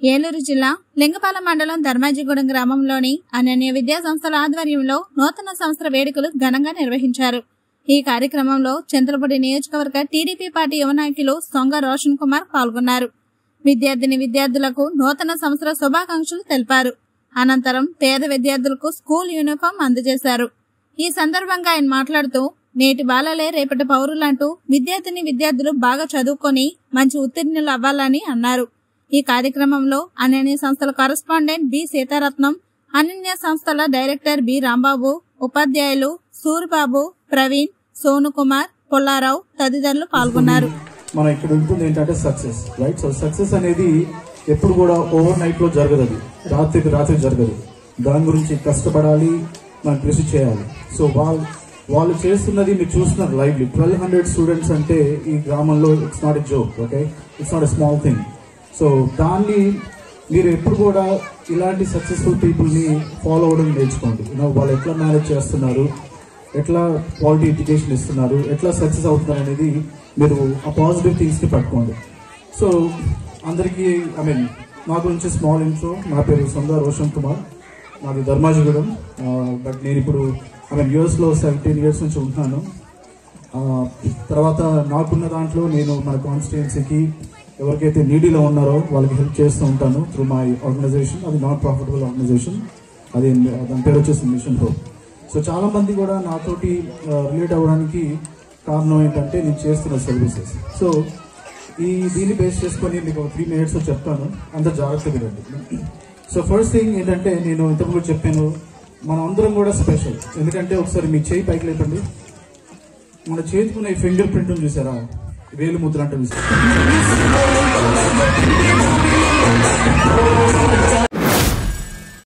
ఏలూరు జిల్లా లింగపాలెం మండలం ధర్మాజిగూడెం గ్రామంలోని అనన్య విద్యా సంస్థల ఆధ్వర్యంలో నూతన సంవత్సర వేడుకలు ఘనంగా నిర్వహించారు. ఈ కార్యక్రమంలో చంద్రపూడి నియోజకవర్గ టీడీపీ పార్టీ యువ నాయకులు సొంగ రోషన్ కుమార్ పాల్గొన్నారు. విద్యార్థిని విద్యార్థులకు నూతన సంవత్సర శుభాకాంక్షలు తెలిపారు. అనంతరం పేద విద్యార్థులకు స్కూల్ యూనిఫామ్ అందజేశారు. ఈ సందర్భంగా ఆయన మాట్లాడుతూ నేటి బాలలే రేపటి పౌరులంటూ విద్యార్థిని విద్యార్థులు బాగా చదువుకొని మంచి ఉత్తీర్ణులు అవ్వాలని అన్నారు. ఈ కార్యక్రమంలో అనన్య సంస్థల కరస్పాండెంట్ బి సీతారత్నం అనన్య సంస్థల డైరెక్టర్ బి రాంబాబు ఉపాధ్యాయులు సూరిబాబు ప్రవీణ్ సోను కుమార్ పుల్లారావు తదితరులు పాల్గొన్నారు. మనం ఇక్కడ ఉంటుంది ఏంటంటే సక్సెస్ రైట్ సో సక్సెస్ అనేది ఎప్పుడు కూడా ఓవర్ నైట్లో జరగదు. అది రాత్రికి రాత్రి జరగదు. దాని గురించి కష్టపడాలి మనం కృషి చేయాలి. సో వాళ్ళు వాళ్ళు చేస్తున్నది మీరు చూస్తున్నారు లైవ్లీ ట్వెల్వ్ హండ్రెడ్ స్టూడెంట్స్ అంటే ఈ గ్రామంలో it's not a joke okay it's not a small thing so దాన్ని మీరు ఎప్పుడు కూడా ఇలాంటి సక్సెస్ఫుల్ పీపుల్ని ఫాలో అవ్వడం నేర్చుకోండి. యూనో వాళ్ళు ఎట్లా మేనేజ్ చేస్తున్నారు ఎట్లా క్వాలిటీ ఎడ్యుకేషన్ ఇస్తున్నారు ఎట్లా సక్సెస్ అవుతున్నారు అనేది మీరు ఆ పాజిటివ్ థింగ్స్ని పట్టుకోండి. సో అందరికీ ఐ మీన్ నా గురించి స్మాల్ ఇంట్రో నా పేరు సొంద రోషన్ కుమార్. నాది ధర్మాజిగూడెం. బట్ నేను ఇప్పుడు ఐ మీన్ యూఎస్లో సెవెంటీన్ ఇయర్స్ నుంచి ఉంటున్నాను. తర్వాత నాకున్న దాంట్లో నేను నా కాన్స్టిట్యున్సీకి ఎవరికైతే నీడీలో ఉన్నారో వాళ్ళకి హెల్ప్ చేస్తూ ఉంటాను త్రూ మై ఆర్గనైజేషన్ అది నాట్ ప్రాఫిటబుల్ ఆర్గనైజేషన్ అది దాని పేరు వచ్చేసి మిషన్ హోప్. సో చాలామంది కూడా నాతోటి రిలేట్ అవ్వడానికి కారణం ఏంటంటే నేను చేస్తున్న సర్వీసెస్ సో ఈ దీన్ని బేస్ చేసుకొని మీకు త్రీ మినిట్స్ చెప్తాను. అంత జాగ్రత్తగా రండి సో ఫస్ట్ థింగ్ ఏంటంటే నేను ఇంతకుముందు చెప్పాను మనం అందరం కూడా స్పెషల్ ఎందుకంటే ఒకసారి మీ చేయి పైకి లేపండి. మన చేతికున్న ఈ ఫింగర్ ప్రింట్ చూసారా? veel moet er.